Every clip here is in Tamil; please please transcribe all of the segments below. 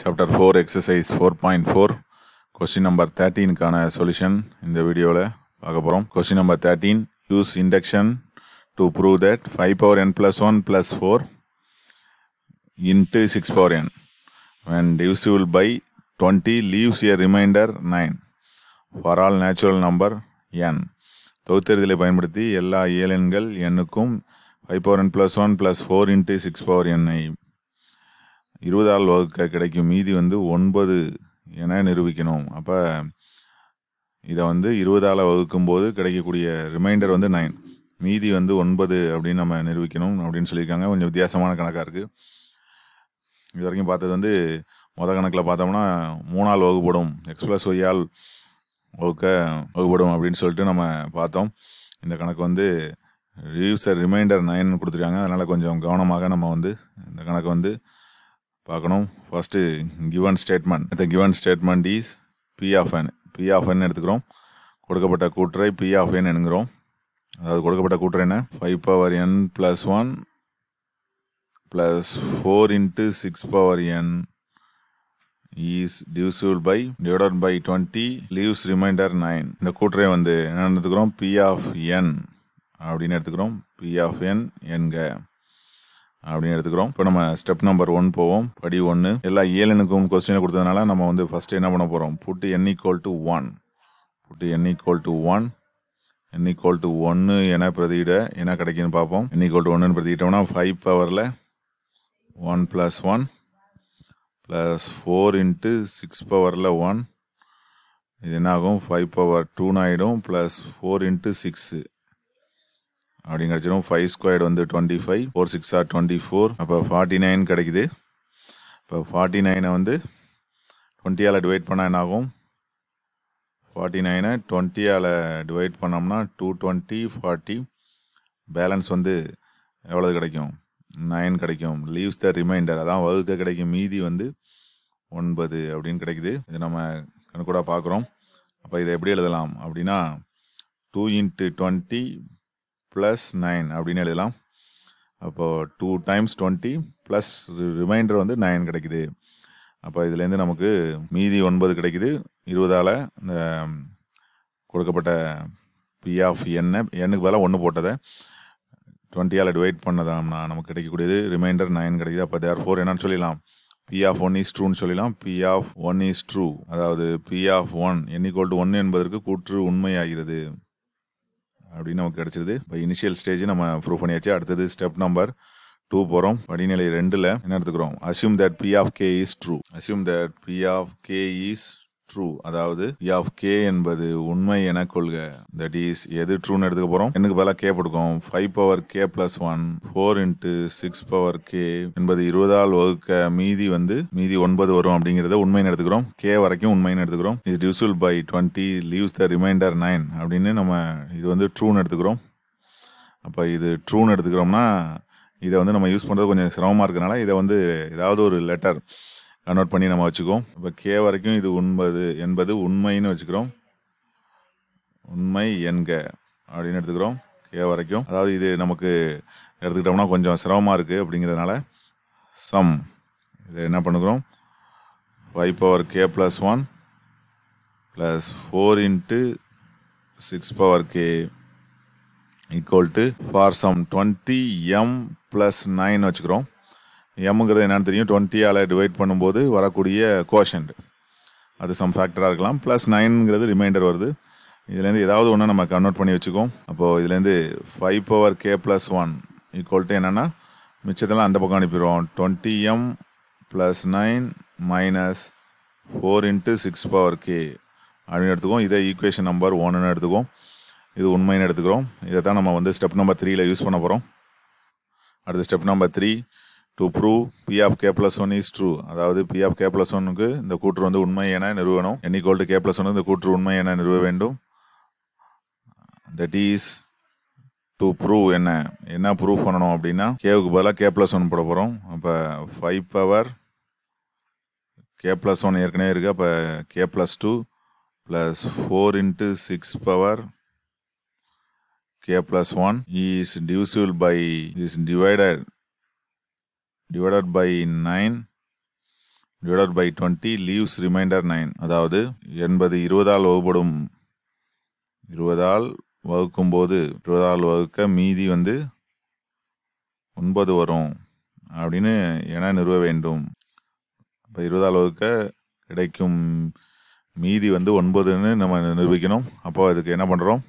Chapter four exercise four point four question number தேர்ட்டீனுக்கான solution இந்த வீடியோவில் பார்க்க போகிறோம் question number thirteen use induction to prove that five power n plus one plus four into six power n when divisible by 20 leaves a remainder 9 for all natural number n. தொகுத்தறிதலை பயன்படுத்தி எல்லா இயலெண்கள் எண்ணுக்கும் five power n plus one plus four into six power எண்ணை இருபதால் வகுக்க கிடைக்கும் மீதி வந்து ஒன்பது என நிரூபிக்கணும். அப்போ இதை வந்து இருபதால் வகுக்கும் போது கிடைக்கக்கூடிய ரிமைண்டர் வந்து நைன் மீதி வந்து ஒன்பது அப்படின்னு நம்ம நிரூபிக்கணும் அப்படின்னு சொல்லியிருக்காங்க. கொஞ்சம் வித்தியாசமான கணக்காக இருக்குது இது வரைக்கும் பார்த்தது வந்து மொத கணக்கில் பார்த்தோம்னா மூணால் வகுப்படும். எக்ஸ் ப்ளஸ் ஒய்யால் வகுக்க வகுப்படும் அப்படின்னு சொல்லிட்டு நம்ம பார்த்தோம். இந்த கணக்கு வந்து ரியூசர் ரிமைண்டர் நைன் கொடுத்துருக்காங்க. அதனால் கொஞ்சம் கவனமாக நம்ம வந்து இந்த கணக்கு வந்து பார்க்கணும். ஃபஸ்ட்டு கிவன் ஸ்டேட்மெண்ட் இந்த given statement is P of n P of n எடுத்துக்கிறோம். கொடுக்கப்பட்ட கூட்டுரை பி ஆஃப் என் என்கிறோம். அதாவது கொடுக்கப்பட்ட கூட்டுரை என்ன? Five power n plus one plus 4 into 6 power n is divisible by divided by 20 leaves remainder 9 இந்த கூட்டுரை வந்து என்ன எடுத்துக்கிறோம்? பி ஆஃப் என் அப்படின்னு எடுத்துக்கிறோம். பி ஆஃப் என் என்க. அப்படின்னு எடுத்துக்கிறோம். இப்போ நம்ம ஸ்டெப் நம்பர் ஒன் போவோம். படி ஒன்று எல்லா ஏழனுக்கும் கொஸ்டினை கொடுத்ததுனால நம்ம வந்து ஃபஸ்ட்டு என்ன பண்ண போகிறோம் put n equal to one put n equal to one n equal to ஒன்று என பிரதியிட என்ன கிடைக்குன்னு பார்ப்போம். என் ஈக்குவல் டு ஒன்றுன்னு பிரதிக்கிட்டோம்னா ஃபைவ் பவரில் one plus one plus four into six பவரில் ஒன் இது என்ன ஆகும் ஃபைவ் பவர் டூன்னு ஆகிடும் ப்ளஸ் ஃபோர் இன்ட்டு சிக்ஸு அப்படின்னு கிடச்சிடும் ஃபைவ் ஸ்கொயர்டு வந்து twenty five four six are twenty four அப்போ ஃபார்ட்டி நைன் கிடைக்குது. இப்போ ஃபார்ட்டி நைனை வந்து டுவெண்ட்டியால் டிவைட் பண்ணால் என்ன ஆகும் ஃபார்ட்டி நைனை டுவெண்ட்டியால் டிவைட் பண்ணோம்னா டூ டுவெண்ட்டி ஃபார்ட்டி பேலன்ஸ் வந்து எவ்வளோ கிடைக்கும்? நைன் கிடைக்கும். லீவ்ஸ் த ரிமைண்டர் அதான் வகுக்க கிடைக்கும். மீதி வந்து ஒன்பது அப்படின்னு கிடைக்குது. இது நம்ம கணக்கூட பார்க்குறோம். அப்போ இதை எப்படி எழுதலாம் அப்படின்னா two into twenty plus nine அப்படின்னு எழுதலாம். அப்போது two times twenty plus remainder வந்து நைன் கிடைக்குது. அப்போ இதுலேருந்து நமக்கு மீதி ஒன்பது கிடைக்குது. இருபதால் இந்த கொடுக்கப்பட்ட பி ஆஃப் எண்ணை எண்ணுக்கு பதிலாக ஒன்று போட்டதை டுவெண்ட்டியால் டிவைட் பண்ணதாம்னா நமக்கு கிடைக்கக்கூடியது ரிமைண்டர் நைன் கிடைக்குது. அப்போ தேர் ஃபோர் என்னன்னு சொல்லலாம் பி ஆஃப் ஒன் இஸ் ட்ரூன்னு சொல்லலாம் P of one is true அதாவது P of one n equal to one என்பதற்கு கூற்று உண்மையாகிறது. அப்படின்னு நமக்கு கிடைச்சிருது. இப்போ இனிஷியல் ஸ்டேஜ் நம்ம ப்ரூவ் பண்ணியாச்சு. அடுத்தது ஸ்டெப் நம்பர் டூ போகிறோம் படிநிலை ரெண்டில் என்ன எடுத்துக்கிறோம்? Assume that P of k is true assume that P of k is true அதாவது பி ஆஃப் கே என்பது உண்மை என கொள்க. தட் இஸ் எது ட்ரூன்னு எடுத்துக்க போறோம்? எனக்கு பதிலாக k போட்டுக்கோம் five power k plus one four into six power k என்பது இருபதால் வகுக்க மீதி வந்து மீதி ஒன்பது வரும் அப்படிங்கிறத உண்மைன்னு எடுத்துக்கிறோம். கே வரைக்கும் உண்மைன்னு எடுத்துக்கிறோம். இது divisible by twenty leaves the remainder nine அப்படின்னு நம்ம இது வந்து ட்ரூன்னு எடுத்துக்கிறோம். அப்போ இது ட்ரூன்னு எடுத்துக்கிறோம்னா இதை வந்து நம்ம யூஸ் பண்ணுறது கொஞ்சம் சிரமமாக இருக்கனால இதை வந்து ஏதாவது ஒரு லெட்டர் கன்வெர்ட் பண்ணி நம்ம வச்சுக்குவோம். இப்போ கே வரைக்கும் இது உண்பது என்பது உண்மைன்னு வச்சுக்கிறோம். உண்மை என்க அப்படின்னு எடுத்துக்கிறோம். கே வரைக்கும். அதாவது இது நமக்கு எடுத்துக்கிட்டோம்னா கொஞ்சம் சிரமமாக இருக்குது அப்படிங்கிறதுனால சம் இதை என்ன பண்ணுகிறோம்? Five power k plus one plus four into six power k equal to for some twenty m plus nine வச்சுக்கிறோம். எம்ங்கிறது என்னென்னு தெரியும் டுவெண்ட்டியால் டிவைட் பண்ணும்போது வரக்கூடிய கோஷன்ட் அது சம் ஃபேக்டராக இருக்கலாம் ப்ளஸ் நைனுங்கிறது ரிமைண்டர் வருது இதுலேருந்து ஏதாவது ஒன்று நம்ம கன்வெர்ட் பண்ணி வச்சுக்கோம் அப்போது இதுலேருந்து five power k plus one equal to என்னென்னா மிச்சத்தெல்லாம் அந்த பக்கம் அனுப்பிடுவோம் twenty m plus nine minus four into six power k அப்படின்னு எடுத்துக்கோம் இதே ஈக்குவேஷன் நம்பர் ஒன்றுன்னு எடுத்துக்கோம் இது உண்மைன்னு எடுத்துக்கிறோம் இதை தான் நம்ம வந்து ஸ்டெப் நம்பர் த்ரீயில் யூஸ் பண்ண போகிறோம் அடுத்த step number three to prove P of k plus one is true அதாவது பி ஆஃப் கே பிளஸ் ஒன்னுக்கு இந்த கூற்று வந்து உண்மை என நிறுவனம் என் டு கே பிளஸ் ஒன்று இந்த கூற்று உண்மை என நிறுவ வேண்டும். தட் இஸ் டு ப்ரூவ் என்ன? என்ன ப்ரூவ் பண்ணணும் அப்படின்னா கேவுக்கு பதிலாக கே பிளஸ் ஒன் போட போகிறோம் அப்போ five power k plus one ஏற்கனவே இருக்குது அப்போ k plus two plus four into six power k plus one is divisible by is divided divided by nine divided by twenty leaves remainder nine அதாவது எண்பது இருபதால் வகுப்படும் இருபதால் வகுக்கும்போது இருபதால் வகுக்க மீதி வந்து ஒன்பது வரும் அப்படின்னு என நிறுவ வேண்டும். இப்போ இருபதால் வகுக்க கிடைக்கும் மீதி வந்து ஒன்பதுன்னு நம்ம நிரூபிக்கணும். அப்போ அதுக்கு என்ன பண்ணுறோம்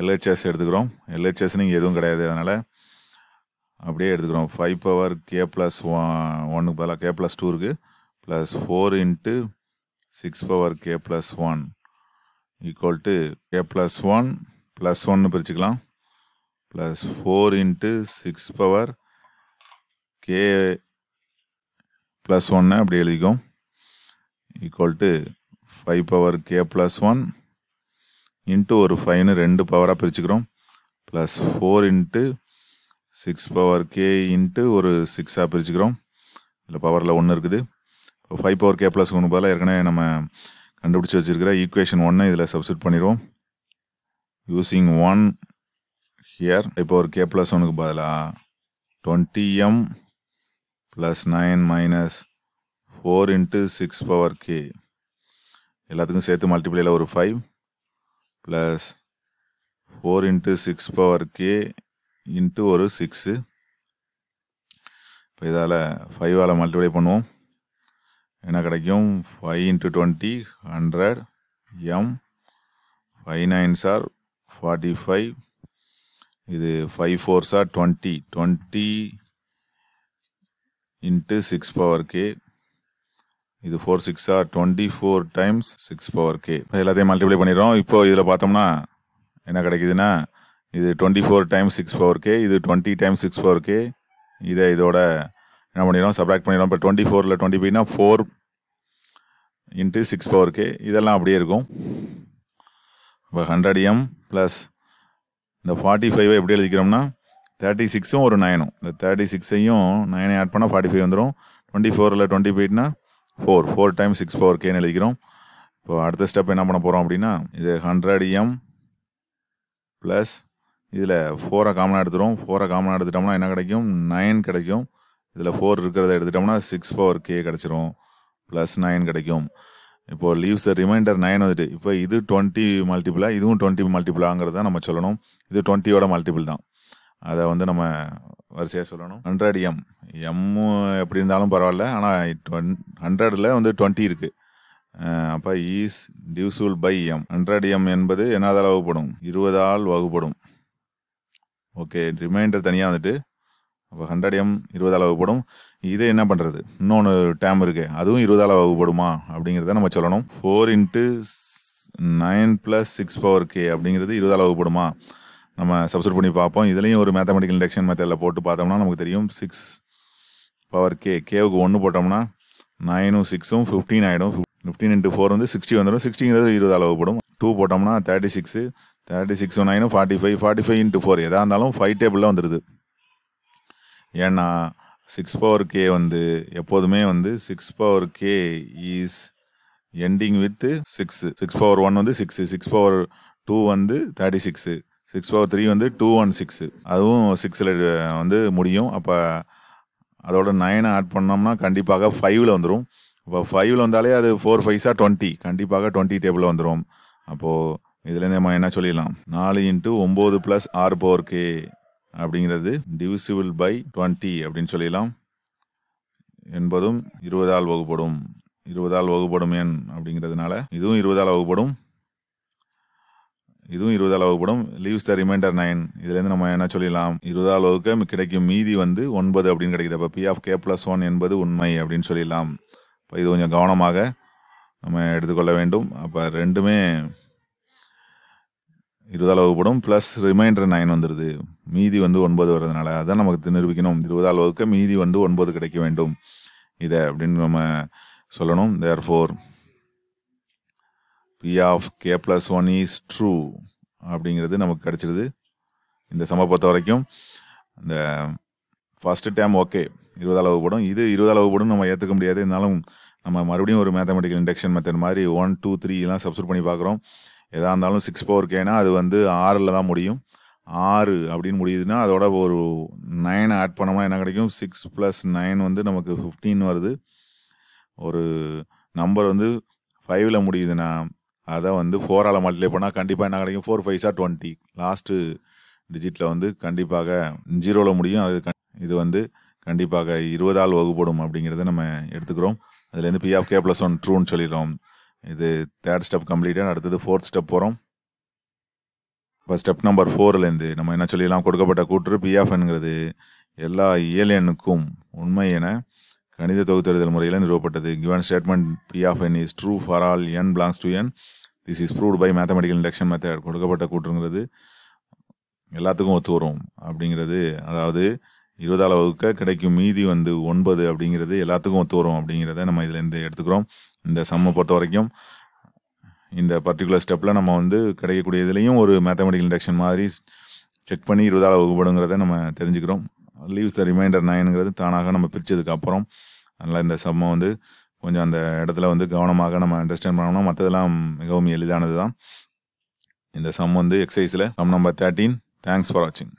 எல்ஹெச்எஸ் எடுத்துக்கிறோம். எல்ஹெச்எஸ் நீங்கள் எதுவும் கிடையாது. அதனால் அப்படியே எடுத்துக்கிறோம். ஃபைவ் பவர் கே ப்ளஸ் ஒன்னுக்கு பதிலாக கே ப்ளஸ் டூ இருக்குது plus four into six power k plus one equal to k plus one plus ஒன்னு பிரிச்சுக்கலாம். Plus four into six power k plus ஒன்று அப்படி எழுதிக்கும். Equal to five power k plus one into ஒரு ஃபைவ்னு ரெண்டு பவராக பிரிச்சுக்கிறோம். Plus four into six power k into ஒரு சிக்ஸாக பிரிச்சுக்கிறோம். இதில் பவரில் ஒன்று இருக்குது. இப்போ ஃபைவ் பவர் கே ப்ளஸ் ஒன்று பதிலாக ஏற்கனவே நம்ம கண்டுபிடிச்சி வச்சுருக்கிற ஈக்குவேஷன் ஒன்று இதில் சப்ஸ்டிட் பண்ணிடுவோம். Using one here five power k plus ஒனுக்கு பதிலாக twenty m plus nine minus four into six power k எல்லாத்துக்கும் சேர்த்து மல்டிப்ளையில் ஒரு five plus four into six power k into ஒரு சிக்ஸு இப்போ இதால் ஃபைவால் மல்டிப்ளை பண்ணுவோம். என்ன கிடைக்கும்? Five into twenty hundred m five nine sir forty five இது five four sir twenty twenty into six power k இது four six are twenty four times six power K எல்லாத்தையும் மல்டிப்ளை பண்ணிடுறோம். இப்போ இதில் பார்த்தோம்னா என்ன கிடைக்குதுன்னா இது twenty four times six four K இது twenty times six four K இதை இதோட என்ன பண்ணிடுறோம் சப்ராக்ட் பண்ணிடலாம் இப்போ டுவெண்ட்டி ஃபோரில் twenty ஃபைவ்னா four into six four k இதெல்லாம் அப்படியே இருக்கும். இப்போ ஹண்ட்ரட் எம் ப்ளஸ் இந்த ஃபார்ட்டி ஃபைவை எப்படி எழுதிக்கிறோம்னா தேர்ட்டி சிக்ஸும் ஒரு நைனும் இந்த தேர்ட்டி சிக்ஸையும் நைனை ஆட் பண்ணால் ஃபார்ட்டி ஃபைவ் வந்துடும் டுவெண்ட்டி ஃபோரில் twenty ஃபைவ்னா four four time six four கேன்னு எழுதிக்கிறோம். இப்போ அடுத்த ஸ்டெப் என்ன பண்ண போகிறோம் அப்படின்னா இது ஹண்ட்ரட் எம் ப்ளஸ் இதில் ஃபோரை காமனாக எடுத்துகிறோம் ஃபோரை காமனாக எடுத்துட்டோம்னா என்ன கிடைக்கும்? நைன் கிடைக்கும். இதில் ஃபோர் இருக்கிறத எடுத்துட்டோம்னா சிக்ஸ் பவர் கே கிடச்சிரும். ப்ளஸ் நைன் கிடைக்கும். இப்போது லீவ்ஸ் த ரிமைண்டர் நைன் வந்துட்டு இப்போ இது டுவெண்ட்டி மல்டிபிளா இதுவும் டுவெண்ட்டி மல்டிபிளாங்கிறத நம்ம சொல்லணும். இது டுவெண்ட்டியோட மல்டிபிள் தான். அதை வந்து நம்ம வரிசையாக சொல்லணும். ஹண்ட்ரட் எம் எம்மு எப்படி இருந்தாலும் பரவாயில்ல ஆனால் டுவென் ஹண்ட்ரடில் வந்து டுவெண்ட்டி இருக்குது அப்போ is divisible by m hundred m என்பது என்னதால் வகுப்படும்? இருபதால் வகுப்படும். ஓகே ரிமைண்டர் தனியாக வந்துட்டு அப்போ ஹண்ட்ரட் எம் இருபதால் வகுப்படும் இது என்ன பண்ணுறது இன்னொன்று டேம் இருக்கு அதுவும் இருபதால் வகுப்படுமா? அப்படிங்கிறத நம்ம சொல்லணும். Four into nine plus six power k அப்படிங்கிறது இருபதால் வகுப்படுமா? நம்ம சப்ஸ்டிட் பண்ணி பார்ப்போம். இதுலேயும் ஒரு மேத்தமெட்டிக்கல் இண்டக்ஷன் மெத்தடில் போட்டு பார்த்தோம்னா நமக்கு தெரியும். சிக்ஸ் பவர் கே கேவுக்கு ஒன்று போட்டோம்னா நைனும் சிக்ஸும் ஃபிஃப்டீன் ஆகிடும் ஃபிஃப்டீன் இன்ட்டு ஃபோர் வந்து சிக்ஸ்டி வந்துடும். சிக்ஸ்டிங்கிறது இருபது அளவுப்படும் டூ போட்டோம்னா thirty six thirty six நைனும் forty five forty five into four எதாக இருந்தாலும் ஃபைவ் டேபிளில் வந்துடுது ஏன்னா சிக்ஸ் பவர் கே வந்து எப்போதுமே வந்து six power k is ending with six six power one வந்து சிக்ஸ் சிக்ஸ் பவர் டூ வந்து thirty six six power three வந்து டூ ஒன் சிக்ஸு அதுவும் சிக்ஸில் வந்து முடியும். அப்போ அதோட நைனை ஆட் பண்ணோம்னா கண்டிப்பாக ஃபைவ்ல வந்துடும் இப்போ ஃபைவ்ல வந்தாலே அது ஃபோர் ஃபைவ்ஸாக டுவெண்ட்டி கண்டிப்பாக டுவெண்ட்டி டேபிளில் வந்துடும் அப்போது இதுலேருந்து நம்ம என்ன சொல்லிடலாம்? நாலு இன்ட்டு ஒம்பது ப்ளஸ் ஆறு பவர் கே அப்படிங்கிறது டிவிசிபிள் பை டுவெண்ட்டி அப்படின்னு சொல்லிடலாம். என்பதும் இருபதால் வகுப்படும். இருபதால் வகுப்படும் எண் அப்படிங்கிறதுனால இதுவும் இருபதால் வகுப்படும். இதுவும் இருபதால் வகுப்படும். லீவ்ஸ் த ரிமைண்டர் நைன் இதுலேருந்து நம்ம என்ன சொல்லிடலாம்? இருபதால் வகுக்க கிடைக்கும் மீதி வந்து ஒன்பது அப்படின்னு கிடைக்குது. அப்போ P of k plus one என்பது உண்மை அப்படின்னு சொல்லிடலாம். இப்போ இது கொஞ்சம் கவனமாக நம்ம எடுத்துக்கொள்ள வேண்டும். அப்போ ரெண்டுமே இருபதால் வகுப்படும் ப்ளஸ் ரிமைண்டர் நைன் வந்துடுது மீதி வந்து ஒன்பது வர்றதுனால அதான் நமக்கு நிரூபிக்கணும் இருபதால் வகுக்க மீதி வந்து ஒன்பது கிடைக்க வேண்டும். இதை அப்படின்னு நம்ம சொல்லணும். Therefore P of K plus one is true அப்படிங்கிறது நமக்கு கிடச்சிருது. இந்த சம பொறுத்த வரைக்கும் இந்த ஃபஸ்ட்டு டேம் ஓகே இருபதால் வகுப்படும் இது இருபதால் வகுப்படும் நம்ம ஏற்றுக்க முடியாது. இருந்தாலும் நம்ம மறுபடியும் ஒரு மேத்தமெட்டிக்கல் இண்டக்ஷன் மெத்தட் மாதிரி ஒன் டூ த்ரீலாம் எல்லாம் சப்ஸ்ட் பண்ணி பார்க்குறோம். எதாக இருந்தாலும் சிக்ஸ் பவர் கேனா அது வந்து ஆறில் தான் முடியும். ஆறு அப்படின்னு முடியுதுன்னா அதோட ஒரு நைன் ஆட் பண்ணோம்னா என்ன கிடைக்கும்? சிக்ஸ் ப்ளஸ் நைன் வந்து நமக்கு ஃபிஃப்டீன் வருது. ஒரு நம்பர் வந்து ஃபைவ்ல முடியுதுன்னா அதை வந்து ஃபோரால் மல்டிப்ளை பண்ணால் கண்டிப்பாக என்ன கிடைக்கும்? ஃபோர் ஃபைவ்ஸாக டுவெண்ட்டி லாஸ்ட்டு டிஜிட்டில் வந்து கண்டிப்பாக ஜீரோவில் முடியும். அது கண்- இது வந்து கண்டிப்பாக இருபதால் வகுப்படும் அப்படிங்கிறத நம்ம எடுத்துக்கிறோம். அதுலேருந்து P of k plus one ட்ரூன்னு சொல்லிடுறோம். இது தேர்ட் ஸ்டெப் கம்ப்ளீட்டட் அடுத்தது ஃபோர்த் ஸ்டெப் போகிறோம் இப்போ ஸ்டெப் நம்பர் ஃபோர்லேருந்து நம்ம என்ன சொல்லிடலாம்? கொடுக்கப்பட்ட கூற்று பிஎஃப்ங்கிறது எல்லா இயலெண்ணுக்கும் உண்மை என கணித தொகுத்தறிதல் முறையில் நிறுவப்பட்டது. Given statement P of n is true for all n belongs to n this is proved by mathematical induction method கொடுக்கப்பட்ட கூற்றுங்கிறது எல்லாத்துக்கும் ஒத்து வரும் அப்படிங்கிறது அதாவது இருபதால வகுக்க கிடைக்கும் மீதி வந்து ஒன்பது அப்படிங்கிறது எல்லாத்துக்கும் ஒத்து வரும் அப்படிங்கிறத நம்ம இதுலேருந்து எடுத்துக்கிறோம். இந்த சம்மை பொறுத்த வரைக்கும் இந்த பர்டிகுலர் ஸ்டெப்பில் நம்ம வந்து கிடைக்கக்கூடிய இதுலேயும் ஒரு மேத்தமெட்டிக்கல் இண்டக்ஷன் மாதிரி செக் பண்ணி இருபதால் வகுப்படுங்கிறத நம்ம தெரிஞ்சுக்கிறோம். லீவ்ஸ் த ரிமைண்டர் நைனுங்கிறது தானாக நம்ம பிரித்ததுக்கு அப்புறம் அதனால் இந்த சம்மை வந்து கொஞ்சம் அந்த இடத்துல வந்து கவனமாக நம்ம அண்டர்ஸ்டாண்ட் பண்ணணும். மற்றதெல்லாம் மிகவும் எளிதானது தான் இந்த சம் வந்து எக்ஸசைஸில் sum number thirteen thanks for வாட்சிங்